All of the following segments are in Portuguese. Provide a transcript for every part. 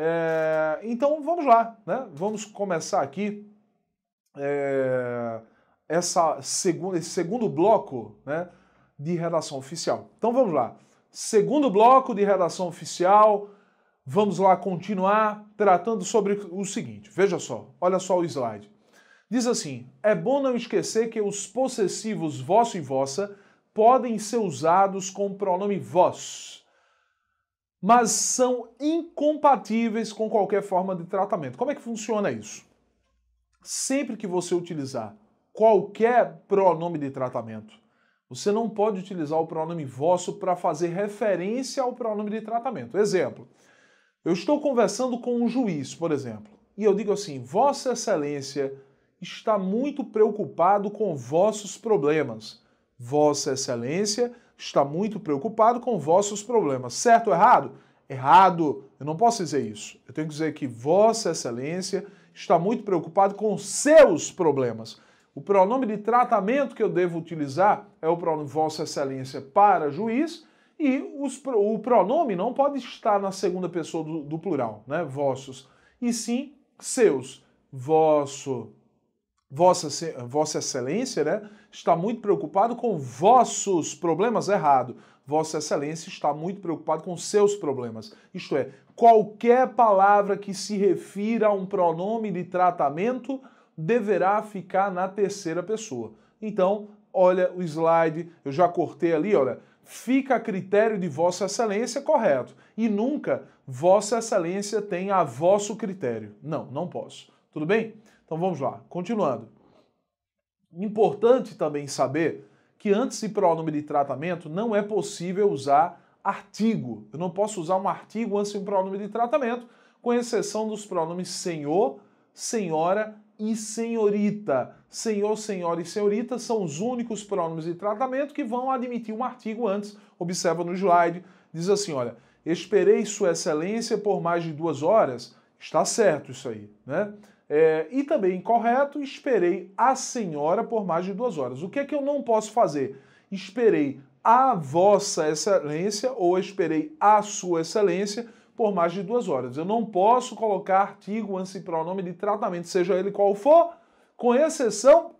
É, então vamos lá, né? Vamos começar aqui é, essa segundo, esse segundo bloco né, de redação oficial. Então vamos lá. Segundo bloco de redação oficial, vamos lá continuar tratando sobre o seguinte. Veja só, olha só o slide. Diz assim: é bom não esquecer que os possessivos vosso e vossa podem ser usados com o pronome vós, mas são incompatíveis com qualquer forma de tratamento. Como é que funciona isso? Sempre que você utilizar qualquer pronome de tratamento, você não pode utilizar o pronome vosso para fazer referência ao pronome de tratamento. Exemplo, eu estou conversando com um juiz, por exemplo, e eu digo assim: Vossa Excelência está muito preocupado com vossos problemas. Vossa Excelência está muito preocupado com vossos problemas. Certo ou errado? Errado. Eu não posso dizer isso. Eu tenho que dizer que Vossa Excelência está muito preocupado com seus problemas. O pronome de tratamento que eu devo utilizar é o pronome Vossa Excelência para juiz e os, o pronome não pode estar na segunda pessoa do, do plural, né? Vossos, e sim seus. Vosso, vossa, vossa Excelência, né? Está muito preocupado com vossos problemas, errado. Vossa Excelência está muito preocupado com seus problemas. Isto é, qualquer palavra que se refira a um pronome de tratamento deverá ficar na terceira pessoa. Então, olha o slide, eu já cortei ali, olha, fica a critério de Vossa Excelência correto. E nunca Vossa Excelência tem a vosso critério. Não, não posso. Tudo bem? Então vamos lá, continuando. Importante também saber que antes de pronome de tratamento não é possível usar artigo. Eu não posso usar um artigo antes de um pronome de tratamento, com exceção dos pronomes senhor, senhora e senhorita. Senhor, senhora e senhorita são os únicos pronomes de tratamento que vão admitir um artigo antes. Observa no slide, diz assim, olha, esperei sua excelência por mais de duas horas. Está certo isso aí, né? É, e também correto, esperei a senhora por mais de duas horas. O que é que eu não posso fazer? Esperei a vossa excelência ou esperei a sua excelência por mais de duas horas. Eu não posso colocar artigo antes de tratamento, seja ele qual for, com exceção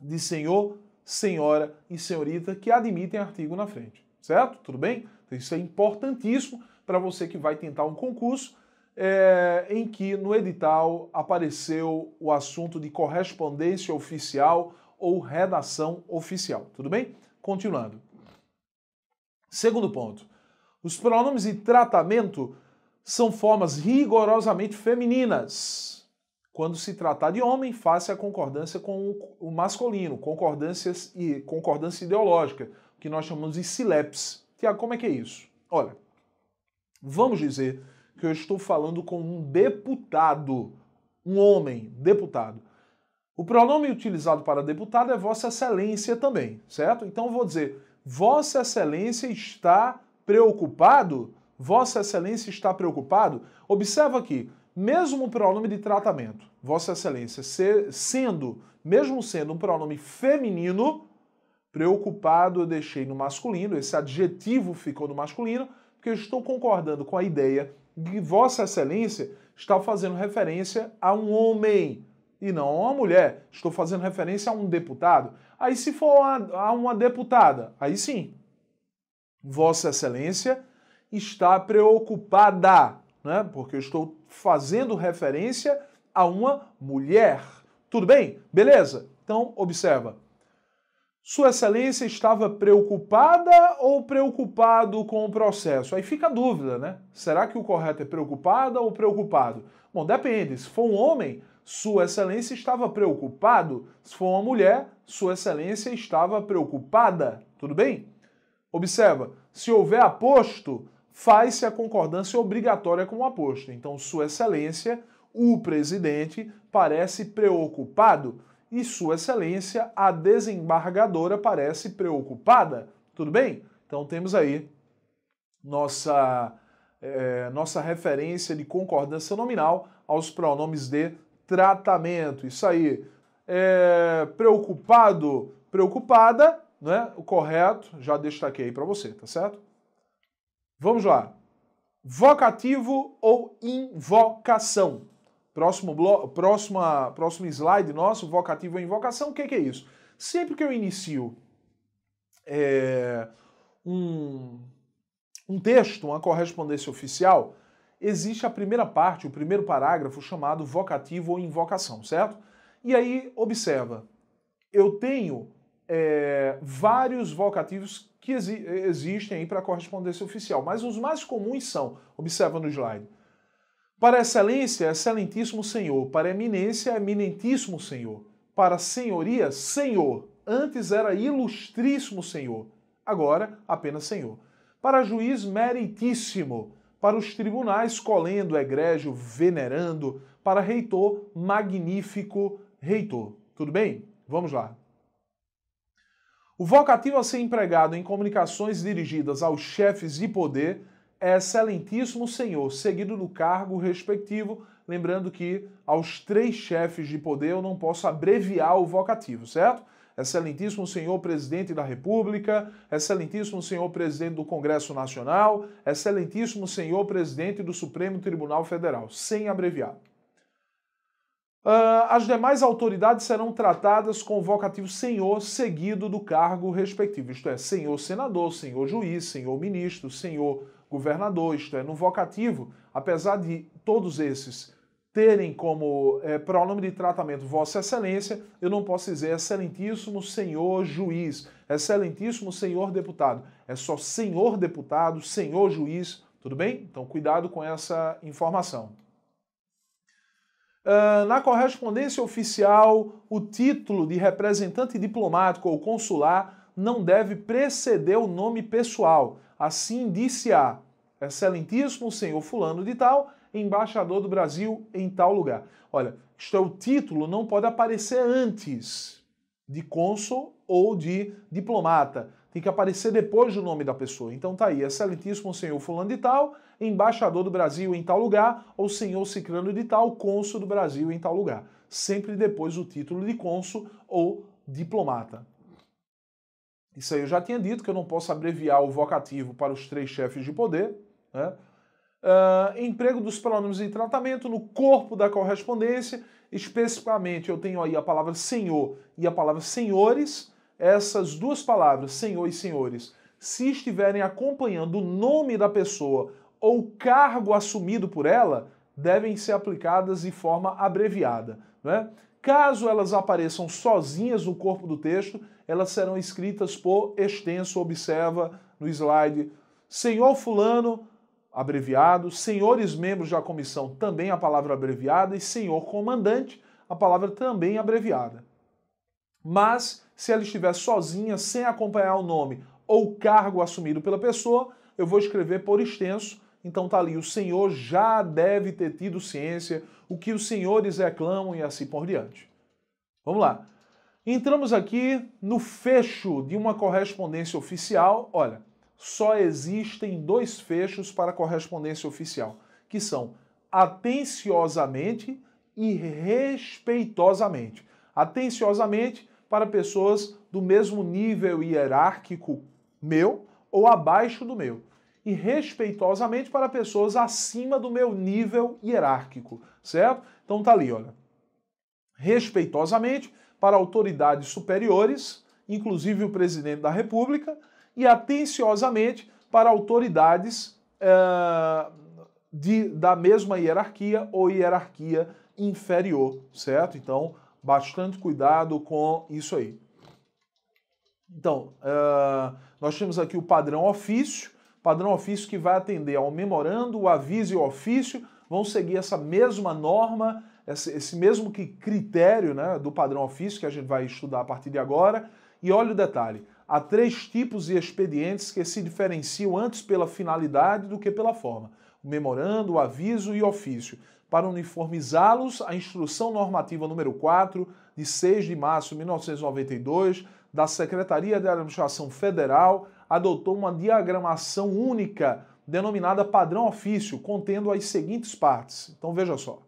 de senhor, senhora e senhorita que admitem artigo na frente. Certo? Tudo bem? Isso é importantíssimo para você que vai tentar um concurso é, em que no edital apareceu o assunto de correspondência oficial ou redação oficial. Tudo bem? Continuando. Segundo ponto. Os pronomes de tratamento são formas rigorosamente femininas. Quando se tratar de homem, faça a concordância com o masculino, concordâncias e concordância ideológica, que nós chamamos de sileps. Tiago, como é que é isso? Olha, vamos dizer que eu estou falando com um deputado, um homem, deputado. O pronome utilizado para deputado é Vossa Excelência também, certo? Então vou dizer, Vossa Excelência está preocupado? Vossa Excelência está preocupado? Observa aqui, mesmo o pronome de tratamento, Vossa Excelência, ser, sendo, mesmo sendo um pronome feminino, preocupado eu deixei no masculino, esse adjetivo ficou no masculino, porque eu estou concordando com a ideia de que Vossa Excelência está fazendo referência a um homem e não a uma mulher. Estou fazendo referência a um deputado. Aí, se for a, a uma deputada, aí sim, Vossa Excelência está preocupada, né? Porque eu estou fazendo referência a uma mulher. Tudo bem? Beleza? Então, observa. Sua Excelência estava preocupada ou preocupado com o processo? Aí fica a dúvida, né? Será que o correto é preocupada ou preocupado? Bom, depende. Se for um homem, Sua Excelência estava preocupado. Se for uma mulher, Sua Excelência estava preocupada. Tudo bem? Observa, se houver aposto, faz-se a concordância obrigatória com o aposto. Então, Sua Excelência, o presidente, parece preocupado e Sua Excelência, a desembargadora, parece preocupada. Tudo bem? Então, temos aí nossa, é, nossa referência de concordância nominal aos pronomes de tratamento. Isso aí. É, preocupado, preocupada, né? O correto, já destaquei para você, tá certo? Vamos lá. vocativo ou invocação. Próximo, bloco, próxima, próximo slide nosso, vocativo ou invocação, o que, que é isso? Sempre que eu inicio é, um, um texto, uma correspondência oficial, existe a primeira parte, o primeiro parágrafo chamado vocativo ou invocação, certo? E aí, observa, eu tenho é, vários vocativos que exi existem aí para correspondência oficial, mas os mais comuns são, observa no slide, para excelência, excelentíssimo senhor, para eminência, eminentíssimo senhor, para senhoria, senhor, antes era ilustríssimo senhor, agora apenas senhor, para juiz meritíssimo, para os tribunais colendo, egrégio, venerando, para reitor, magnífico reitor. Tudo bem? Vamos lá. O vocativo a ser empregado em comunicações dirigidas aos chefes de poder Excelentíssimo Senhor, seguido do cargo respectivo, lembrando que aos três chefes de poder eu não posso abreviar o vocativo, certo? Excelentíssimo Senhor Presidente da República, Excelentíssimo Senhor Presidente do Congresso Nacional, Excelentíssimo Senhor Presidente do Supremo Tribunal Federal, sem abreviar. Uh, as demais autoridades serão tratadas com o vocativo senhor seguido do cargo respectivo, isto é, senhor senador, senhor juiz, senhor ministro, senhor governador, isto é, no vocativo, apesar de todos esses terem como é, pronome de tratamento Vossa Excelência, eu não posso dizer Excelentíssimo Senhor Juiz, Excelentíssimo Senhor Deputado. É só Senhor Deputado, Senhor Juiz, tudo bem? Então, cuidado com essa informação. Uh, na correspondência oficial, o título de representante diplomático ou consular não deve preceder o nome pessoal. Assim disse-a, Excelentíssimo Senhor Fulano de Tal, embaixador do Brasil em tal lugar. Olha, isto é o título, não pode aparecer antes de cônsul ou de diplomata. Tem que aparecer depois do nome da pessoa. Então tá aí, excelentíssimo senhor fulano de tal, embaixador do Brasil em tal lugar, ou senhor ciclano de tal, cônsul do Brasil em tal lugar. Sempre depois o título de cônsul ou diplomata. Isso aí eu já tinha dito que eu não posso abreviar o vocativo para os três chefes de poder. Né? Uh, emprego dos pronomes de tratamento no corpo da correspondência, especificamente eu tenho aí a palavra senhor e a palavra senhores. Essas duas palavras, senhor e senhores, se estiverem acompanhando o nome da pessoa ou cargo assumido por ela, devem ser aplicadas de forma abreviada. Né? Caso elas apareçam sozinhas no corpo do texto, elas serão escritas por extenso, observa no slide. Senhor Fulano, abreviado, senhores membros da comissão, também a palavra abreviada, e senhor comandante, a palavra também abreviada. Mas, se ela estiver sozinha, sem acompanhar o nome ou cargo assumido pela pessoa, eu vou escrever por extenso, então tá ali, o senhor já deve ter tido ciência, o que os senhores reclamam e assim por diante. Vamos lá. Entramos aqui no fecho de uma correspondência oficial. Olha, só existem dois fechos para correspondência oficial, que são atenciosamente e respeitosamente. Atenciosamente para pessoas do mesmo nível hierárquico meu ou abaixo do meu. E respeitosamente para pessoas acima do meu nível hierárquico, certo? Então tá ali, olha. Respeitosamente para autoridades superiores, inclusive o presidente da República, e atenciosamente para autoridades é, de, da mesma hierarquia ou hierarquia inferior, certo? Então, bastante cuidado com isso aí. Então, é, nós temos aqui o padrão ofício, padrão ofício que vai atender ao memorando, o aviso e o ofício, vão seguir essa mesma norma esse, mesmo que critério né, do padrão ofício que a gente vai estudar a partir de agora. E olha o detalhe: há três tipos de expedientes que se diferenciam antes pela finalidade do que pela forma: o memorando, o aviso e o ofício. Para uniformizá-los, a Instrução Normativa número 4, de 6 de março de 1992, da Secretaria de Administração Federal, adotou uma diagramação única denominada padrão ofício, contendo as seguintes partes. Então veja só.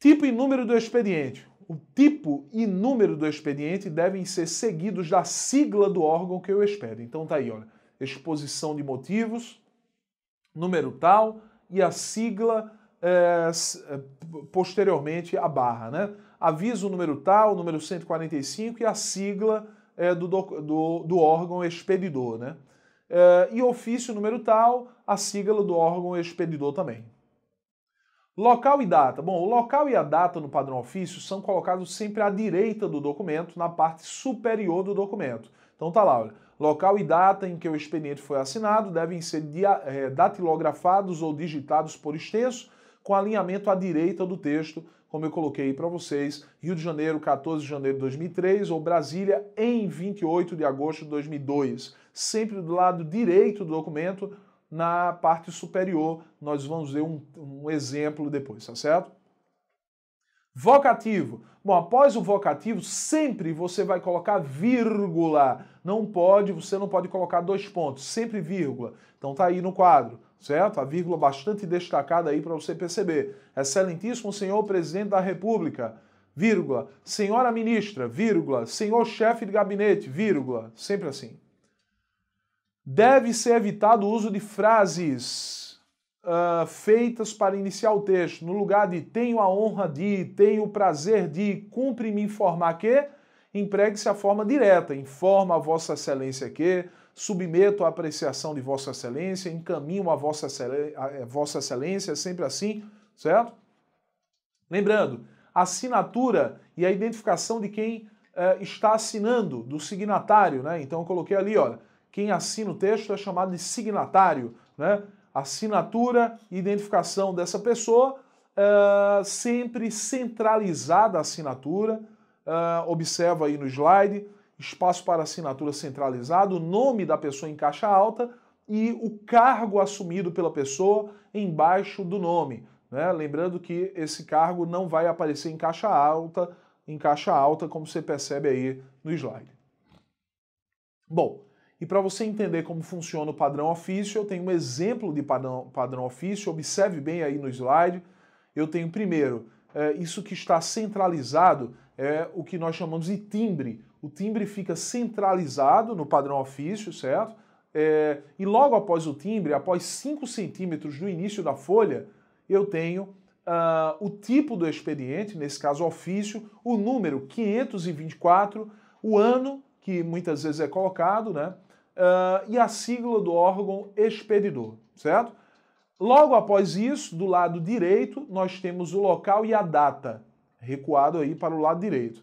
Tipo e número do expediente. O tipo e número do expediente devem ser seguidos da sigla do órgão que eu espero. Então tá aí, olha. Exposição de motivos, número tal e a sigla é, posteriormente a barra, né? Aviso número tal, número 145 e a sigla é, do, do, do, órgão expedidor, né? É, e ofício número tal, a sigla do órgão expedidor também. Local e data. Bom, o local e a data no padrão ofício são colocados sempre à direita do documento, na parte superior do documento. Então tá lá, olha, local e data em que o expediente foi assinado devem ser dia, é, datilografados ou digitados por extenso, com alinhamento à direita do texto, como eu coloquei para vocês, Rio de Janeiro, 14 de janeiro de 2003, ou Brasília, em 28 de agosto de 2002. Sempre do lado direito do documento, na parte superior. Nós vamos ver um, um exemplo depois, tá certo? Vocativo. Bom, após o vocativo, sempre você vai colocar vírgula. Não pode, você não pode colocar dois pontos, sempre vírgula. Então tá aí no quadro, certo? A vírgula bastante destacada aí para você perceber. Excelentíssimo senhor presidente da República, vírgula. Senhora ministra, vírgula. Senhor chefe de gabinete, vírgula. Sempre assim. Deve ser evitado o uso de frases uh, feitas para iniciar o texto. No lugar de tenho a honra de, tenho o prazer de, cumpre-me informar que, empregue-se a forma direta. Informa a Vossa Excelência que, submeto à apreciação de Vossa Excelência, encaminho a Vossa, Excelência, a eh, Vossa Excelência, sempre assim, certo? Lembrando, a assinatura e a identificação de quem uh, está assinando, do signatário, né? Então eu coloquei ali, olha quem assina o texto é chamado de signatário, né? Assinatura e identificação dessa pessoa, sempre centralizada a assinatura. Observa aí no slide, espaço para assinatura centralizado, o nome da pessoa em caixa alta e o cargo assumido pela pessoa embaixo do nome. Né? Lembrando que esse cargo não vai aparecer em caixa alta, em caixa alta, como você percebe aí no slide. Bom, e para você entender como funciona o padrão ofício, eu tenho um exemplo de padrão, padrão ofício, observe bem aí no slide. Eu tenho primeiro, é, isso que está centralizado é o que nós chamamos de timbre. O timbre fica centralizado no padrão ofício, certo? É, e logo após o timbre, após 5 centímetros do início da folha, eu tenho uh, o tipo do expediente, nesse caso ofício, o número 524, o ano, que muitas vezes é colocado, né? uh, e a sigla do órgão expedidor, certo? Logo após isso, do lado direito, nós temos o local e a data, recuado aí para o lado direito.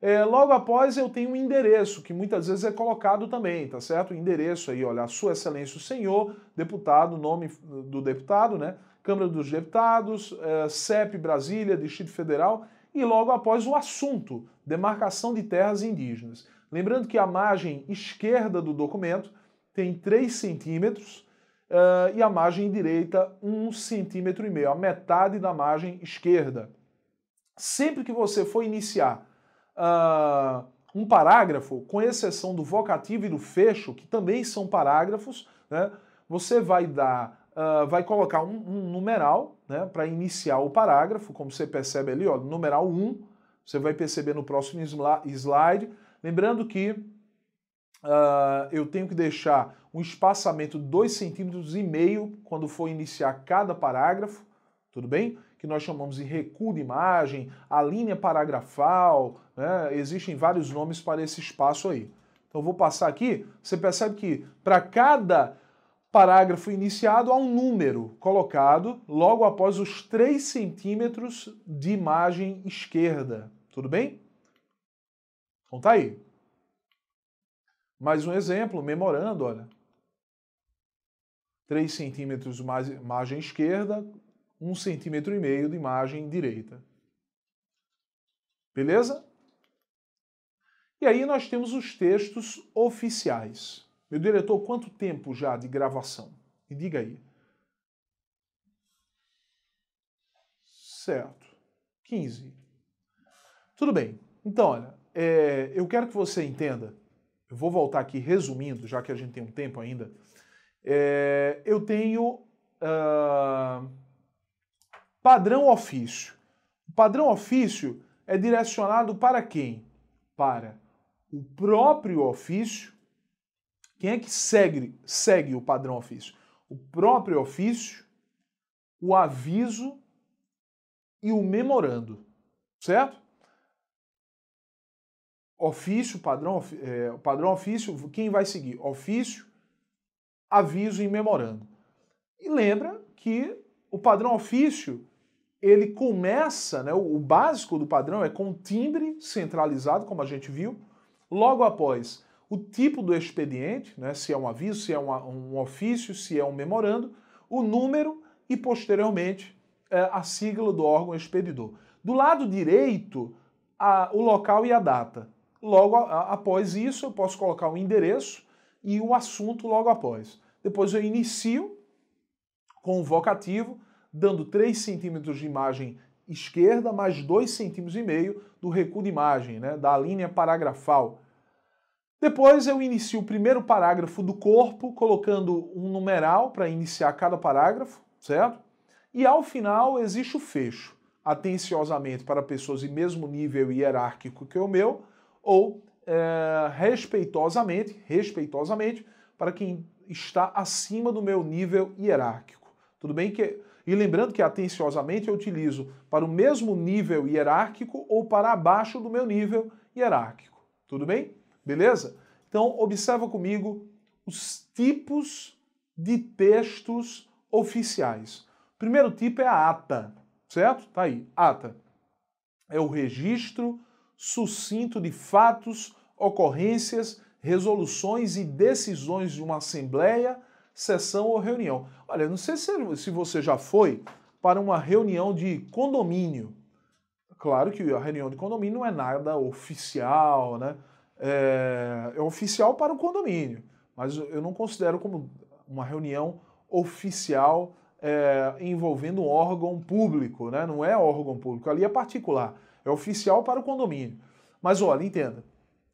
É, logo após eu tenho um endereço, que muitas vezes é colocado também, tá certo? O endereço aí, olha, Sua Excelência o Senhor, deputado, nome do deputado, né? Câmara dos Deputados, é, CEP Brasília, Distrito Federal, e logo após o assunto, demarcação de terras indígenas. Lembrando que a margem esquerda do documento tem 3 centímetros uh, e a margem direita 1 centímetro e meio, a metade da margem esquerda. Sempre que você for iniciar uh, um parágrafo, com exceção do vocativo e do fecho, que também são parágrafos, né, você vai dar, uh, vai colocar um, um numeral né, para iniciar o parágrafo, como você percebe ali, ó, numeral 1, você vai perceber no próximo slide Lembrando que uh, eu tenho que deixar um espaçamento de 2,5 centímetros e meio quando for iniciar cada parágrafo, tudo bem? Que nós chamamos de recuo de imagem, a linha paragrafal, né? existem vários nomes para esse espaço aí. Então eu vou passar aqui, você percebe que para cada parágrafo iniciado há um número colocado logo após os 3 centímetros de imagem esquerda, tudo bem? Então tá aí. Mais um exemplo, memorando, olha. 3 centímetros de margem esquerda, 1 centímetro e meio de margem direita. Beleza? E aí nós temos os textos oficiais. Meu diretor, quanto tempo já de gravação? Me diga aí. Certo. 15. Tudo bem. Então, olha, é, eu quero que você entenda, eu vou voltar aqui resumindo, já que a gente tem um tempo ainda. É, eu tenho uh, padrão ofício. O padrão ofício é direcionado para quem? Para o próprio ofício. Quem é que segue, segue o padrão ofício? o próprio ofício, o aviso e o memorando, certo? Ofício, padrão, é, padrão ofício, quem vai seguir? Ofício, aviso e memorando. E lembra que o padrão ofício, ele começa, né, o básico do padrão é com timbre centralizado, como a gente viu, logo após o tipo do expediente, né, se é um aviso, se é uma, um ofício, se é um memorando, o número e, posteriormente, é, a sigla do órgão expedidor. Do lado direito, a, o local e a data. Logo a, após isso, eu posso colocar o endereço e o assunto logo após. Depois eu inicio com o vocativo, dando 3 centímetros de imagem esquerda, mais 2,5 centímetros e meio do recuo de imagem, né, da linha paragrafal. Depois eu inicio o primeiro parágrafo do corpo, colocando um numeral para iniciar cada parágrafo, certo? E ao final existe o fecho, atenciosamente para pessoas de mesmo nível hierárquico que o meu, ou é, respeitosamente, respeitosamente, para quem está acima do meu nível hierárquico. Tudo bem que e lembrando que atenciosamente eu utilizo para o mesmo nível hierárquico ou para abaixo do meu nível hierárquico. Tudo bem? Beleza? Então, observa comigo os tipos de textos oficiais. O primeiro tipo é a ata, certo? Tá aí, ata. É o registro sucinto de fatos, ocorrências, resoluções e decisões de uma assembleia, sessão ou reunião. Olha, não sei se você já foi para uma reunião de condomínio. Claro que a reunião de condomínio não é nada oficial, né? é, é oficial para o condomínio, mas eu não considero como uma reunião oficial é, envolvendo um órgão público, né? não é órgão público, ali é particular, é oficial para o condomínio. Mas olha, entenda,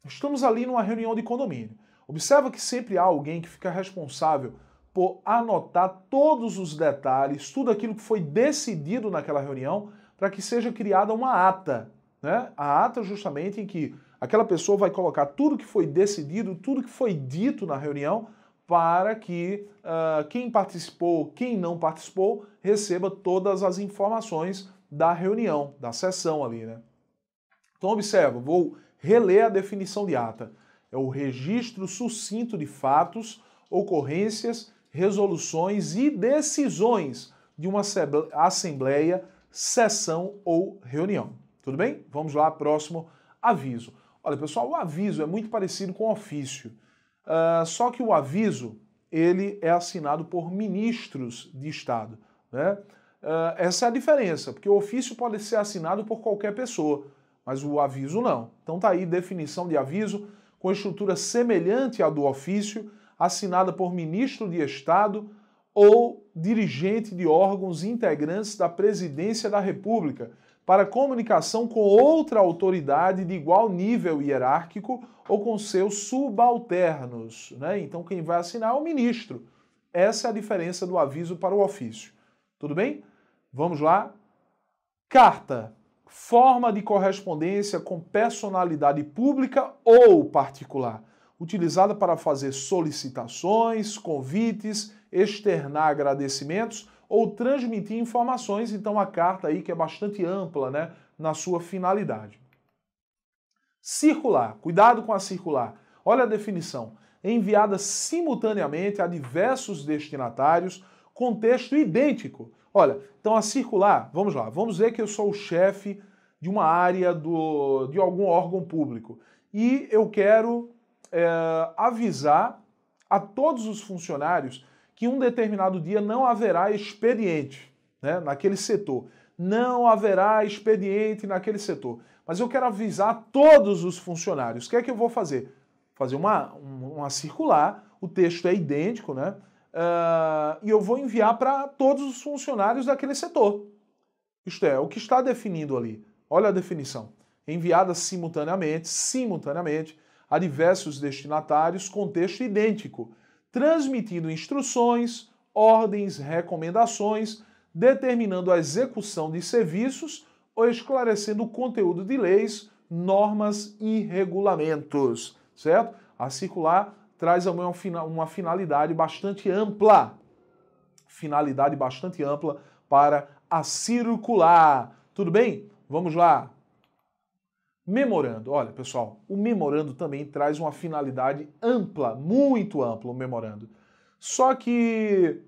estamos ali numa reunião de condomínio. Observa que sempre há alguém que fica responsável por anotar todos os detalhes, tudo aquilo que foi decidido naquela reunião, para que seja criada uma ata. Né? A ata justamente em que Aquela pessoa vai colocar tudo que foi decidido, tudo que foi dito na reunião, para que uh, quem participou, quem não participou, receba todas as informações da reunião, da sessão ali, né? Então observa, vou reler a definição de ata. É o registro sucinto de fatos, ocorrências, resoluções e decisões de uma assembleia, sessão ou reunião. Tudo bem? Vamos lá, próximo aviso. Olha, pessoal, o aviso é muito parecido com o ofício. Uh, só que o aviso ele é assinado por ministros de Estado. Né? Uh, essa é a diferença, porque o ofício pode ser assinado por qualquer pessoa, mas o aviso não. Então tá aí definição de aviso com estrutura semelhante à do ofício, assinada por ministro de Estado ou dirigente de órgãos integrantes da Presidência da República, para comunicação com outra autoridade de igual nível hierárquico ou com seus subalternos. Né? Então, quem vai assinar é o ministro. Essa é a diferença do aviso para o ofício. Tudo bem? Vamos lá? Carta. Forma de correspondência com personalidade pública ou particular, utilizada para fazer solicitações, convites, externar agradecimentos ou transmitir informações, então a carta aí que é bastante ampla, né, na sua finalidade. Circular, cuidado com a circular. Olha a definição. Enviada simultaneamente a diversos destinatários com texto idêntico. Olha, então a circular, vamos lá, vamos ver que eu sou o chefe de uma área do, de algum órgão público e eu quero é, avisar a todos os funcionários que um determinado dia não haverá expediente né, naquele setor. Não haverá expediente naquele setor. Mas eu quero avisar todos os funcionários. O que é que eu vou fazer? Fazer uma, uma circular, o texto é idêntico, né? Uh, e eu vou enviar para todos os funcionários daquele setor. Isto é, o que está definido ali. Olha a definição. Enviada simultaneamente, simultaneamente, a diversos destinatários com texto idêntico transmitindo instruções, ordens, recomendações, determinando a execução de serviços ou esclarecendo o conteúdo de leis, normas e regulamentos, certo? A circular traz uma finalidade bastante ampla. finalidade bastante ampla para a circular. Tudo bem? Vamos lá. Memorando. Olha, pessoal, o memorando também traz uma finalidade ampla, muito ampla o memorando. Só que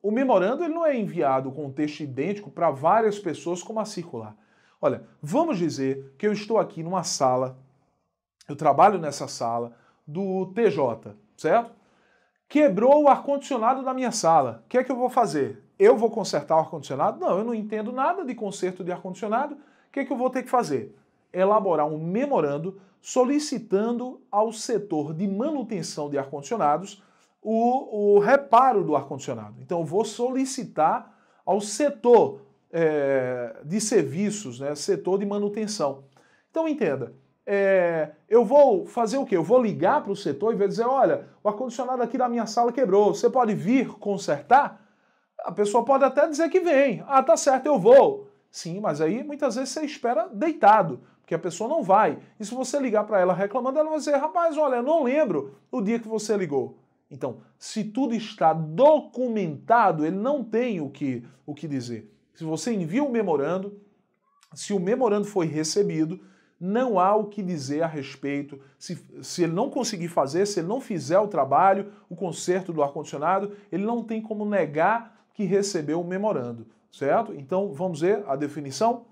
o memorando ele não é enviado com um texto idêntico para várias pessoas como a circular. Olha, vamos dizer que eu estou aqui numa sala, eu trabalho nessa sala do TJ, certo? Quebrou o ar-condicionado da minha sala. O que é que eu vou fazer? Eu vou consertar o ar-condicionado? Não, eu não entendo nada de conserto de ar-condicionado. O que é que eu vou ter que fazer? Elaborar um memorando solicitando ao setor de manutenção de ar-condicionados o, o, reparo do ar-condicionado. Então, vou solicitar ao setor é, de serviços, né, setor de manutenção. Então, entenda, é, eu vou fazer o quê? Eu vou ligar para o setor e vou dizer, olha, o ar-condicionado aqui da minha sala quebrou, você pode vir consertar? A pessoa pode até dizer que vem. Ah, tá certo, eu vou. Sim, mas aí muitas vezes você espera deitado, porque a pessoa não vai. E se você ligar para ela reclamando, ela vai dizer, rapaz, olha, não lembro o dia que você ligou. Então, se tudo está documentado, ele não tem o que, o que dizer. Se você envia um memorando, se o memorando foi recebido, não há o que dizer a respeito. Se, se ele não conseguir fazer, se ele não fizer o trabalho, o conserto do ar-condicionado, ele não tem como negar que recebeu o memorando, certo? Então vamos ver a definição.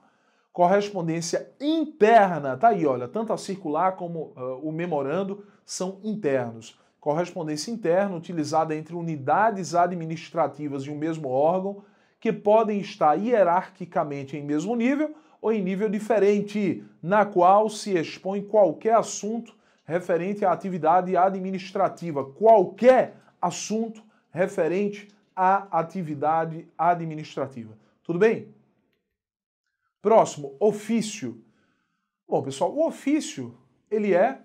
Correspondência interna, tá aí, olha, tanto a circular como uh, o memorando são internos. Correspondência interna utilizada entre unidades administrativas de um mesmo órgão que podem estar hierarquicamente em mesmo nível ou em nível diferente, na qual se expõe qualquer assunto referente à atividade administrativa, qualquer assunto referente à atividade administrativa. Tudo bem? Próximo, ofício. Bom, pessoal, o ofício, ele é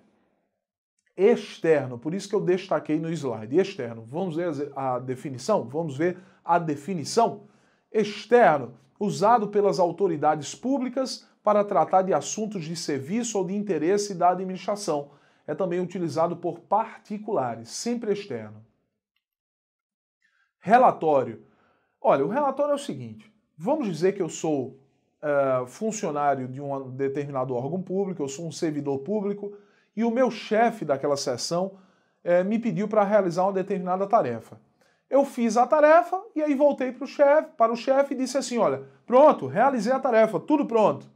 externo, por isso que eu destaquei no slide, externo. Vamos ver a definição? Vamos ver a definição? Externo usado pelas autoridades públicas para tratar de assuntos de serviço ou de interesse da administração. É também utilizado por particulares, sempre externo. Relatório. Olha, o relatório é o seguinte: vamos dizer que eu sou uh, funcionário de um determinado órgão público, eu sou um servidor público, e o meu chefe daquela sessão uh, me pediu para realizar uma determinada tarefa. Eu fiz a tarefa e aí voltei para o chefe, para o chefe e disse assim: olha, pronto, realizei a tarefa, tudo pronto.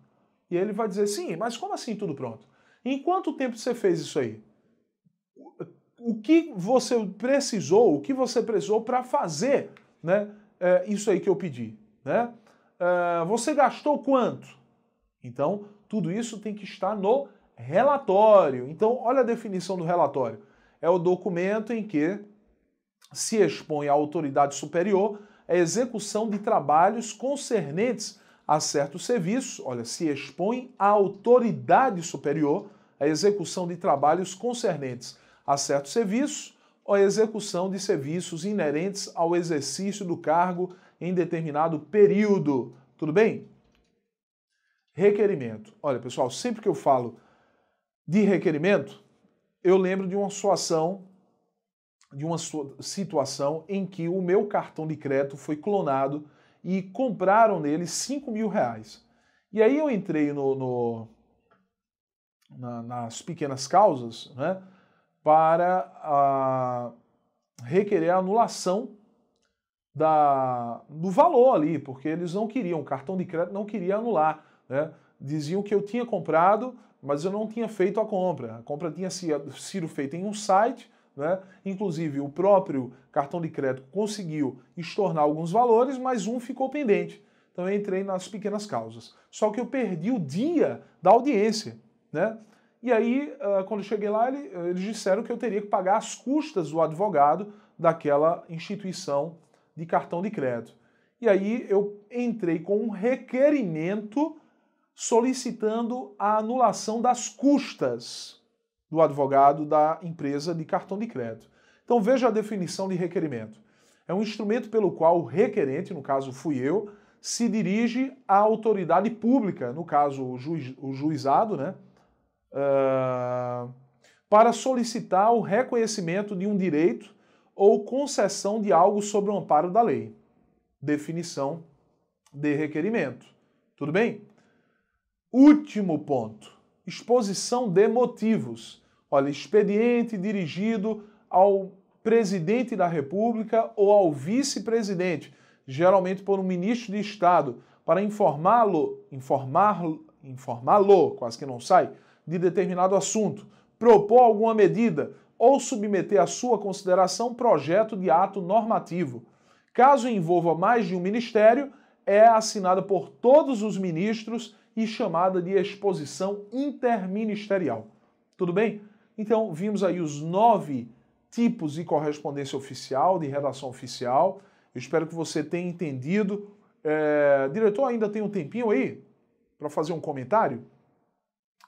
E ele vai dizer, sim, mas como assim tudo pronto? Em quanto tempo você fez isso aí? O que você precisou, o que você precisou para fazer né, é, isso aí que eu pedi? Né? É, você gastou quanto? Então, tudo isso tem que estar no relatório. Então, olha a definição do relatório. É o documento em que se expõe à autoridade superior a execução de trabalhos concernentes a certo serviço, olha, se expõe à autoridade superior a execução de trabalhos concernentes a certo serviço ou a execução de serviços inerentes ao exercício do cargo em determinado período. Tudo bem? Requerimento. Olha, pessoal, sempre que eu falo de requerimento, eu lembro de uma situação de uma situação em que o meu cartão de crédito foi clonado e compraram nele 5 mil reais. E aí eu entrei no, no na, nas pequenas causas né, para a, requerer a anulação da, do valor ali, porque eles não queriam, o cartão de crédito não queria anular. Né? Diziam que eu tinha comprado, mas eu não tinha feito a compra. A compra tinha sido feita em um site né? Inclusive, o próprio cartão de crédito conseguiu estornar alguns valores, mas um ficou pendente. Então eu entrei nas pequenas causas. Só que eu perdi o dia da audiência. Né? E aí, ah, quando eu cheguei lá, eles disseram que eu teria que pagar as custas do advogado daquela instituição de cartão de crédito. E aí eu entrei com um requerimento solicitando a anulação das custas do advogado da empresa de cartão de crédito. Então veja a definição de requerimento. É um instrumento pelo qual o requerente, no caso fui eu, se dirige à autoridade pública, no caso o, juiz, o juizado, né, uh, para solicitar o reconhecimento de um direito ou concessão de algo sobre o amparo da lei. definição de requerimento. Tudo bem? Último ponto: exposição de motivos. Olha, expediente dirigido ao presidente da República ou ao vice-presidente, geralmente por um ministro de Estado, para informá-lo, informar-lo, informá-lo, quase que não sai, de determinado assunto, propor alguma medida ou submeter à sua consideração projeto de ato normativo. Caso envolva mais de um ministério, é assinada por todos os ministros e chamada de exposição interministerial. Tudo bem? Então, vimos aí os nove tipos de correspondência oficial, de redação oficial. Eu espero que você tenha entendido. É... Diretor, ainda tem um tempinho aí para fazer um comentário?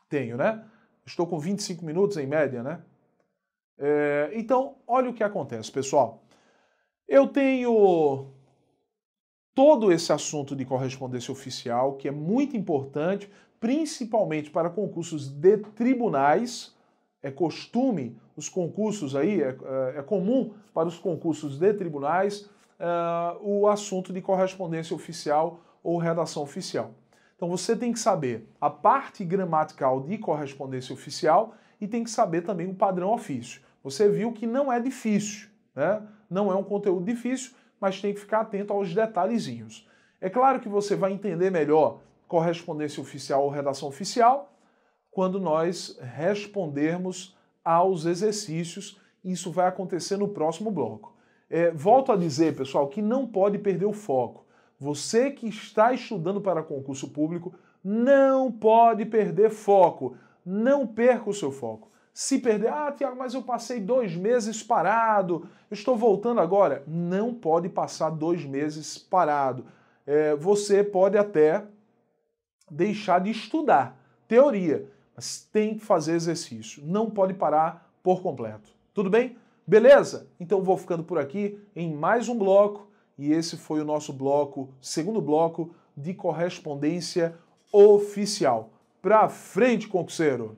Tenho, né? Estou com 25 minutos em média, né? É... Então, olha o que acontece, pessoal. Eu tenho todo esse assunto de correspondência oficial, que é muito importante, principalmente para concursos de tribunais. É costume os concursos aí, é, é, é comum para os concursos de tribunais uh, o assunto de correspondência oficial ou redação oficial. Então você tem que saber a parte gramatical de correspondência oficial e tem que saber também o padrão ofício. Você viu que não é difícil, né? Não é um conteúdo difícil, mas tem que ficar atento aos detalhezinhos. É claro que você vai entender melhor correspondência oficial ou redação oficial quando nós respondermos aos exercícios. Isso vai acontecer no próximo bloco. É, volto a dizer, pessoal, que não pode perder o foco. Você que está estudando para concurso público não pode perder foco. Não perca o seu foco. Se perder, ah, Tiago, mas eu passei dois meses parado, eu estou voltando agora. Não pode passar dois meses parado. É, você pode até deixar de estudar teoria, mas tem que fazer exercício. Não pode parar por completo. Tudo bem? Beleza? Então vou ficando por aqui em mais um bloco e esse foi o nosso bloco, segundo bloco de correspondência oficial. Pra frente, concurseiro!